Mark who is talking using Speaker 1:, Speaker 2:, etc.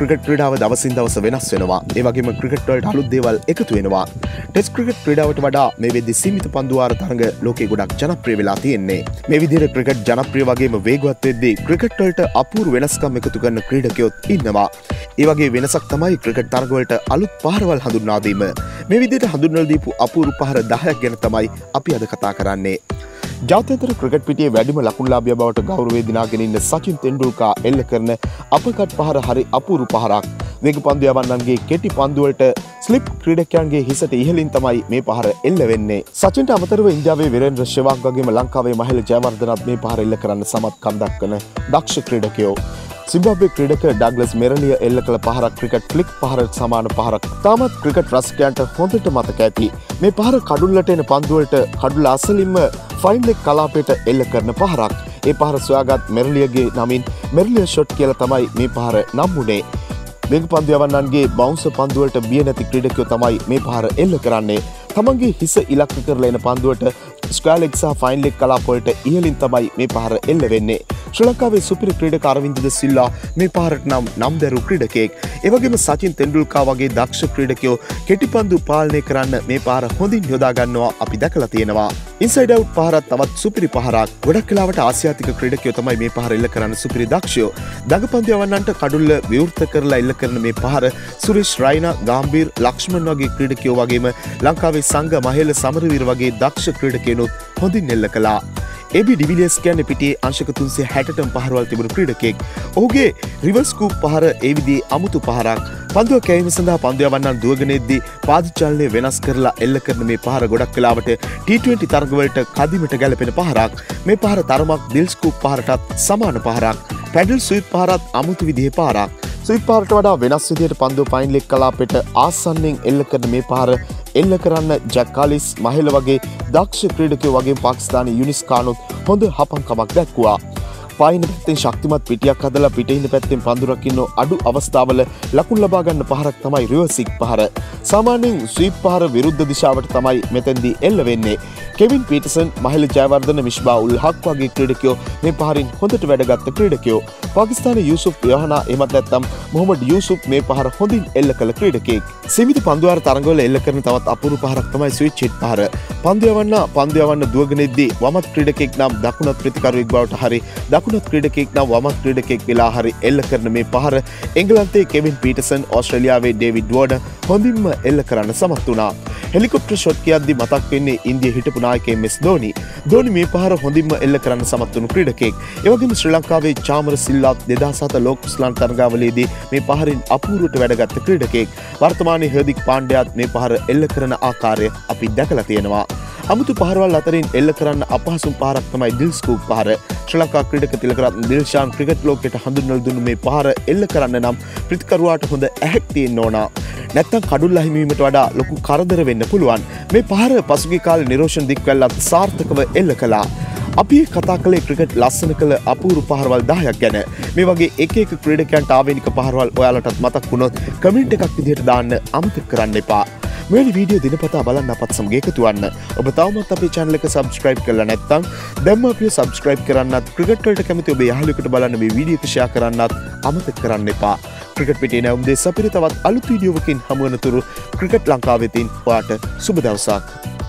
Speaker 1: Cricket ක්‍රඩාව දවසින් දවස වෙනස් වෙනවා. ඒවගේම ක්‍රිකට්වලට අලුත් දේවල් එකතු වෙනවා. ටෙස් ක්‍රිකට් ක්‍රඩාවට වඩා මේ වෙදදි සීමිත පන්දුවාර තරඟ ලෝකෙ ගොඩක් ජනප්‍රිය වෙලා තියෙන්නේ. මේ විදිර ක්‍රිකට් ජනප්‍රිය වගේම වේගවත් වෙද්දී ක්‍රිකට්වලට අපූර් වෙනස්කම් එකතු කරන ක්‍රීඩකයොත් ඉන්නවා. ඒවගේ වෙනසක් තමයි ක්‍රිකට් තරගවලට අලුත් පාරවල් හඳුන්නාදීම මේ විදිට හඳුන්නල් දීපු අපූරු පහර දහයක් ගැන තමයි අපි අද කතා කරන්නේ. ජාතතර ක්‍රිකට් පිටිය වැඩිම ලකුණලාභය බවට ගෞරවේ දිනාගෙනන්න සචින් තෙන්ඩුල්කා එල්ල කරන අපකට් පහර හරි අපුරු පහරක්. වෙග පන්දයවන්නන්ගේ කෙටි පන්දුවලට ස්ලිප් ක්‍රඩකයන්ගේ හිසට ඉහලින් තමයි මේ පහර එල්ල වෙන්නේ. සචින්ට අමතරව ඉන්ජාවේ වෙරෙන් ශ්‍රවාක් වගේම ලංකාවේ මහල ජයවර්ධනත් මේ පහර එල්ල කරන්න සමත් කම්දක් කන දක්ෂ ක්‍රඩකයෝ. සිම්බබ්වෙ ක්‍රඩක ඩගලස් මෙරලිය එල්ල කළ පහරක් ක්‍රිකට් ෆලික් පහරට සමාන පහරක්. තාමත් ක්‍රිකට් රස්කයන්ට හොඳට මතක ඇති. මේ පහර කඩුල්ලට එන පන්දුවලට කඩුල අසලින්ම ෆයින්ලෙක් කලාපයට එල්ල කරන පහරක්. ඒ පහර සොයාගත් මෙරලියගේ නමින් මෙරලිය ෂොට් කියල තමයි මේ පහර නම්බුණේ මෙග පන්දයවන්නන්ගේ බෞන්ස පන්දුවලට බිය නැති ක්‍රඩකයෝ තමයි මේ පහර එල්ල කරන්නේ. තමන්ගේ හිස ඉලක්ක කරලා එන පන්දුවට ස්කෑලෙක්සා ෆයින්ලෙක් කලාපොලට ඉහලින් තමයි මේ පහර එල්ල වෙන්නේ. ශ්‍ර ලංකාවේ සුපිරි ක්‍රීඩක අරවින්දද සිල්ලා මේ පාරට නම් නම් දැරු ක්‍රඩකෙක් ඒවගේම සචින් තෙන්ඩුල්කා වගේ දක්ෂ ක්‍රඩකයෝ කෙටිපන්දු පාලනය කරන්න මේ පාර හොඳින් යොදාගන්නවා අපි දැකලා තියෙනවා. ඉන්සයිඩව් පාරත් තවත් සුපිරි පහරක් ගොඩක් කලාවට ආසියාතික ක්‍රඩකයෝ තමයි මේ පහර එල්ල කරන්න සුපිරි දක්ෂයෝ දගපන්දයවන්නන්ට කඩුල්ල විවෘත කරලා එල්ල කරන මේ පහර සුරිෂ් රයින ගාම්බීර් ලක්ෂ්මන් වගේ ක්‍රඩකයෝ වගේම ලංකාවේ සංග මහෙල සමරවීර වගේ දක්ෂ ක්‍රඩකයනුත් හොඳින් එල්ල කලා. එබි ඩිවිලියස් කියන්න පිටියේ අංශක තුන්සේ හැටම් පහරවල් තිබුණු ක්‍රඩකෙක් ඔහුගේ රිවස්කූප් පහර එවිදී අමුතු පහරක්. පන්දුව කැවීම සඳහා පන්දයවන්නන් දුවගෙනෙද්දී පාදිචල්නය වෙනස් කරලා එල්ල කරන මේ පහර ගොඩක් කලාවට T20 තරගවලට කදිමට ගැලපෙන පහරක්. මේ පහර තරමක් දිල්ස්කූප් පහරටත් සමාන පහරක්. පැඩල් සුයිත් පහරත් අමුතු විදිහ පාරක් සුයි පාරට වඩා වෙනස් විදියට පන්දුව පයින්ලෙක් කලාපෙට ආසන්නෙන් එල්ල කරන මේ පහර එල්ල කරන්න ජැක්කාලිස් මහෙල වගේ දක්ෂ ක්‍රීඩකයෝ වගේ පාකිස්ාන යුනිස්කානුත් හොඳ හපංකමක් දැක්වා. පයින පැත්තෙන් ශක්තිමත් පිටියක් හදලා පිටහින පැත්තෙන් පඳුරකින්න අඩු අවස්ථාවල ලකුන් ලබාගන්න පහරක් තමයි රිවසික් පහර. සාමාන්‍යෙන් ස්වීප් පහර විරුද්ධ දිශාවට තමයි මෙතැන්දී එල්ල වෙන්නේ. කෙවින් පිටසන් මහල ජයවර්ධන විශ්භා උල්හක් වගේ ක්‍රඩකයෝ මේ පහරින් හොඳට වැඩගත්ත ක්‍රඩකයෝ. පාකිස්ාන යුසුප් යහන එමත් ඇත්තම් මොහමඩ යුසුප් මේ පහර හොඳින් එල්ල කළ ක්‍රඩකෙක්. සිමිති පන්දුවර තරගවල එල්ල කරන තවත් අපුරු පහරක් තමයි ස්විච්චෙට් පහර. පන්දයවන්න පන්දයවන්න දුවගෙනෙද්දී වමත් ක්‍රඩකෙක් නම් දකුණත් ප්‍රතිකරුවෙක් බවට හරි දකුණ දකුණුත් ක්‍රඩකෙක් නම් වමත් ක්‍රඩකෙක් වෙලා හරි එල්ල කරන මේ පහර එංගලන්තේ කෙවින් පීටසන් ඔස්ට්‍රලියාවේ ඩේවිඩ් වෝඩ හොඳින්ම එල්ල කරන්න සමත් වනා. හෙලිකොප්ට ෂොට් කියද්දි මතක් වෙන්නේ ඉන්දිය හිටපු නායකේ මෙස් දෝනි දෝනි මේ පහර හොඳින්ම එල්ල කරන්න සමත්වනු ක්‍රඩකෙක් ඒවගේම ශ්‍රී ලංකාවේ චාමර සිල්ලාත් දෙදා සත ලෝක්ස්ලාන් තරගාවලේදී මේ පහරින් අපූරුවට වැඩගත්ත ක්‍රඩකෙක් වර්තමානය හදික් පාණ්ඩයත් මේ පහර එල්ල කරන ආකාරය අපි දැකලා තියෙනවා. අමුතු පහරවල් අතරින් එල්ල කරන්න අපහසුම් පහරක් තමයි දිල්ස්කූප් පහර. ශ්‍ර ලංකා ක්‍රඩක තිලකරත් දිල්ශාන් ක්‍රිකට් ලෝකෙට හඳුන්නල් දුන්නු මේ පහර එල්ල කරන්න නම් ප්‍රතිකරුවාට හොඳ ඇහැක්තියෙන් ඕනා. නැත්තම් කඩුල් අහිමීමට වඩා ලොකු කරදර වෙන්න පුළුවන්. මේ පහර පසුගි කාල නිරෝෂන් දික්වැල්ලත් සාර්ථකව එල්ල කලා අපි කතා කළේ ක්‍රිකට් ලස්සන කළ අපූරු පහරවල් දායක් ගැන. මේ වගේ එක ක්‍රඩකයන්ට ආවනික පහරවල් ඔයාලටත් මතක් වුණොත් කමින්ට එකක් විදිහට දාන්න අමතක කරන්න එපා. මෙනි වීඩියෝ දිනපතා බලන්න අපත් සමගේ එකතුවන්න ඔබ තවමත් අපේ චැනලක සබස්ක්‍රයිබ් කරලා නැත්තං දැම්ම අපිය සබස්ක්‍රයිබ් කරන්නත් ක්‍රිකට්වලට කැමති ඔබ යහලකට බලන්න මේ වීඩියකෂයා කරන්නත් අමතක කරන්න එපා ක්‍රිකට් පිටේ නැවම්දේ සපිරි තවත් අලුත් වීඩියෝවකින් හමුවනතුරු ක්‍රිකට් ලංකාවෙතින් වාට සුබ දවසක්.